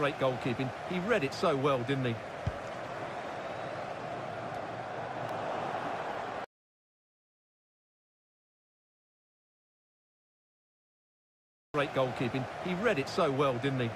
Great goalkeeping. He read it so well, didn't he? Great goalkeeping. He read it so well, didn't he?